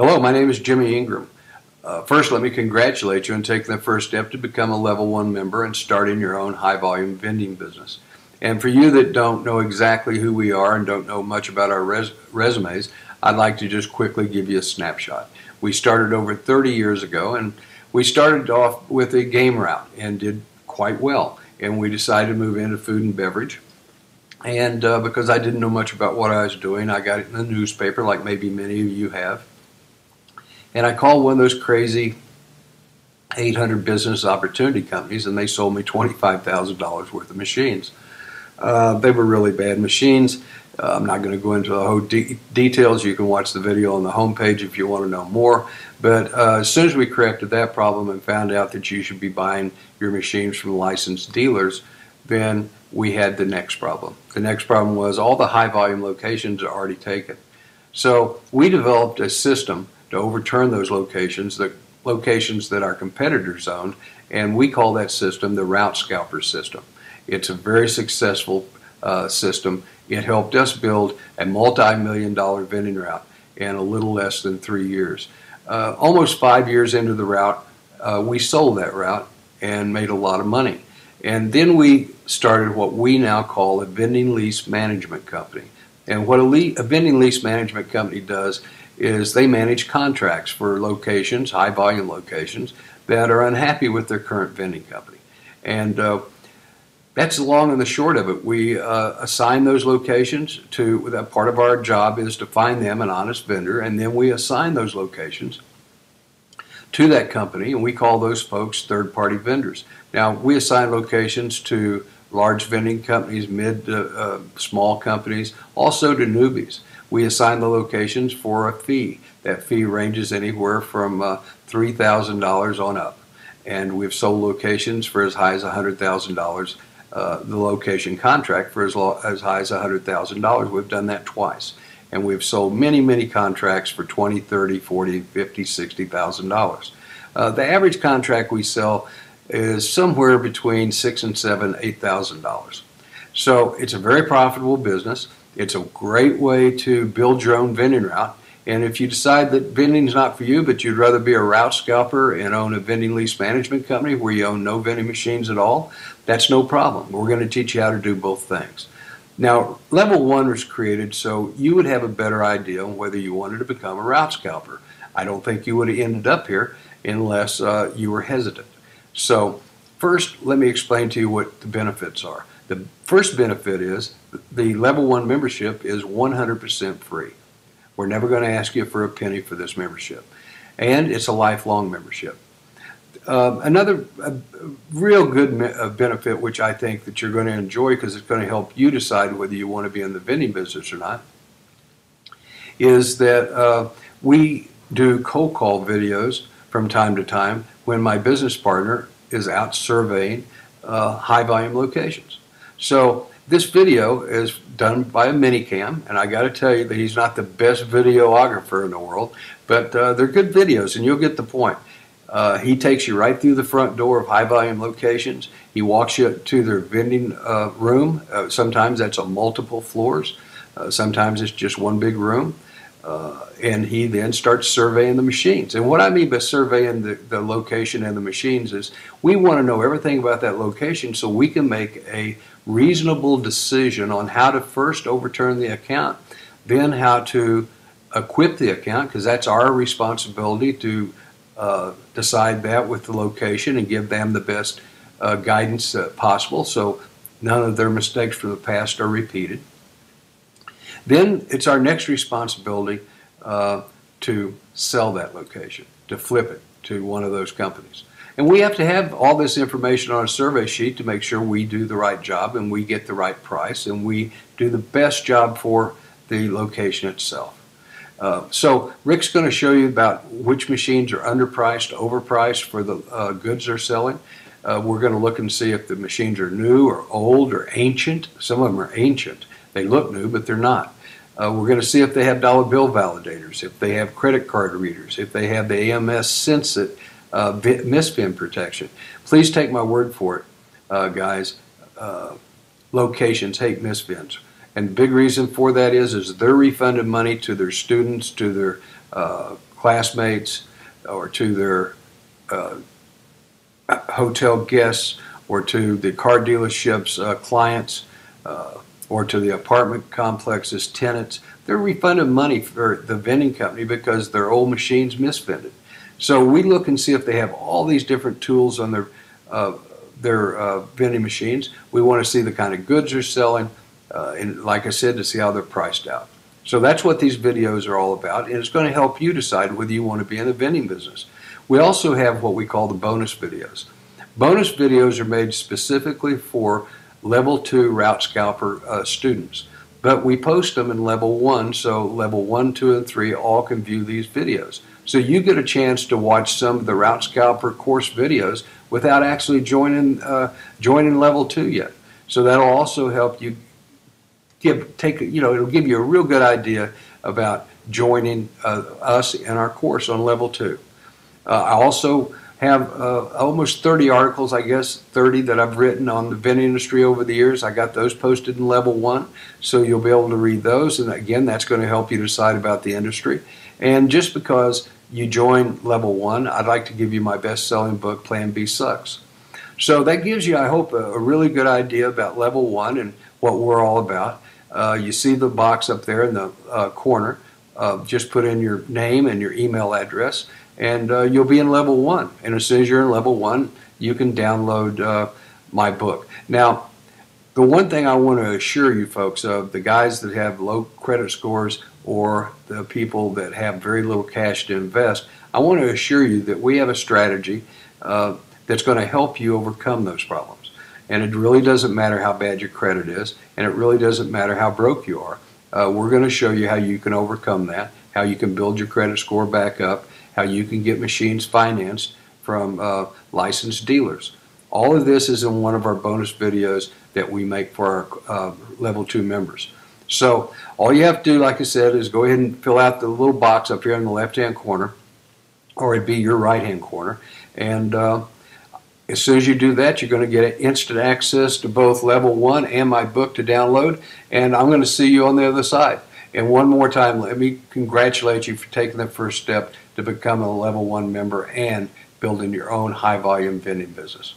Hello, my name is Jimmy Ingram. Uh, first, let me congratulate you on taking the first step to become a level one member and starting your own high volume vending business. And for you that don't know exactly who we are and don't know much about our res- resumes, I'd like to just quickly give you a snapshot. We started over 30 years ago and we started off with a game route and did quite well. And we decided to move into food and beverage. And uh, because I didn't know much about what I was doing, I got it in the newspaper, like maybe many of you have and I called one of those crazy 800 business opportunity companies, and they sold me $25,000 worth of machines. Uh, they were really bad machines. Uh, I'm not going to go into the whole de- details. You can watch the video on the homepage if you want to know more. But uh, as soon as we corrected that problem and found out that you should be buying your machines from licensed dealers, then we had the next problem. The next problem was all the high volume locations are already taken. So we developed a system to overturn those locations, the locations that our competitors owned, and we call that system the route scalper system. It's a very successful uh, system. It helped us build a multi-million dollar vending route in a little less than three years. Uh, almost five years into the route, uh, we sold that route and made a lot of money. And then we started what we now call a vending lease management company. And what a, le- a vending lease management company does is they manage contracts for locations, high volume locations, that are unhappy with their current vending company. And uh, that's the long and the short of it. We uh, assign those locations to, that part of our job is to find them an honest vendor, and then we assign those locations to that company, and we call those folks third party vendors. Now, we assign locations to large vending companies, mid to uh, small companies, also to newbies we assign the locations for a fee. That fee ranges anywhere from uh, $3,000 on up. And we've sold locations for as high as $100,000. Uh, the location contract for as, low, as high as $100,000. We've done that twice. And we've sold many, many contracts for 20, 30, 40, 50, 60,000 dollars. Uh, the average contract we sell is somewhere between six and seven, eight thousand dollars. So it's a very profitable business. It's a great way to build your own vending route. And if you decide that vending is not for you, but you'd rather be a route scalper and own a vending lease management company where you own no vending machines at all, that's no problem. We're going to teach you how to do both things. Now, level one was created so you would have a better idea on whether you wanted to become a route scalper. I don't think you would have ended up here unless uh, you were hesitant. So, first, let me explain to you what the benefits are. The first benefit is the level one membership is 100% free. We're never going to ask you for a penny for this membership. And it's a lifelong membership. Uh, another uh, real good me- uh, benefit, which I think that you're going to enjoy because it's going to help you decide whether you want to be in the vending business or not, is that uh, we do cold call videos from time to time when my business partner is out surveying uh, high volume locations. So this video is done by a minicam, and I got to tell you that he's not the best videographer in the world, but uh, they're good videos, and you'll get the point. Uh, he takes you right through the front door of high volume locations. He walks you to their vending uh, room. Uh, sometimes that's on multiple floors. Uh, sometimes it's just one big room. Uh, and he then starts surveying the machines. And what I mean by surveying the, the location and the machines is we want to know everything about that location so we can make a reasonable decision on how to first overturn the account, then how to equip the account, because that's our responsibility to uh, decide that with the location and give them the best uh, guidance uh, possible so none of their mistakes from the past are repeated. Then it's our next responsibility uh, to sell that location, to flip it to one of those companies. And we have to have all this information on a survey sheet to make sure we do the right job and we get the right price and we do the best job for the location itself. Uh, so Rick's going to show you about which machines are underpriced, overpriced for the uh, goods they're selling. Uh, we're going to look and see if the machines are new or old or ancient. Some of them are ancient. They look new, but they're not. Uh, we're going to see if they have dollar bill validators, if they have credit card readers, if they have the AMS Sensit uh, misvend protection. Please take my word for it, uh, guys. Uh, locations hate misvends. And big reason for that is, is they're refunding money to their students, to their uh, classmates, or to their uh, hotel guests, or to the car dealerships uh, clients, or to the apartment complexes tenants. They're refunding money for the vending company because their old machines misvended. So we look and see if they have all these different tools on their uh, their uh, vending machines. We want to see the kind of goods they're selling, uh, and like I said, to see how they're priced out. So that's what these videos are all about, and it's going to help you decide whether you want to be in the vending business. We also have what we call the bonus videos. Bonus videos are made specifically for level two route scalper uh, students, but we post them in level one, so level one, two, and three all can view these videos. So you get a chance to watch some of the route scalper course videos without actually joining uh, joining level two yet. So that'll also help you give take you know it'll give you a real good idea about joining uh, us in our course on level two. Uh, I also have uh, almost 30 articles, I guess 30 that I've written on the vent industry over the years. I got those posted in level one, so you'll be able to read those. And again, that's going to help you decide about the industry. And just because you join level one, I'd like to give you my best selling book, Plan B Sucks. So that gives you, I hope, a, a really good idea about level one and what we're all about. Uh, you see the box up there in the uh, corner. Uh, just put in your name and your email address, and uh, you'll be in level one. And as soon as you're in level one, you can download uh, my book. Now, the one thing I want to assure you folks of the guys that have low credit scores or the people that have very little cash to invest, I want to assure you that we have a strategy uh, that's going to help you overcome those problems. And it really doesn't matter how bad your credit is, and it really doesn't matter how broke you are. Uh, we're going to show you how you can overcome that, how you can build your credit score back up, how you can get machines financed from uh, licensed dealers. All of this is in one of our bonus videos that we make for our uh, level two members. So all you have to do, like I said, is go ahead and fill out the little box up here in the left-hand corner, or it'd be your right-hand corner. And uh, as soon as you do that, you're going to get instant access to both level one and my book to download. And I'm going to see you on the other side. And one more time, let me congratulate you for taking the first step to become a level one member and building your own high volume vending business.